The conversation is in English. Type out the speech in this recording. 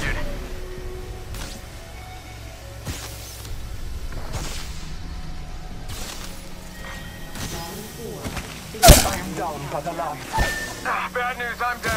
duty. I am down by the. Ah, bad news, I'm down.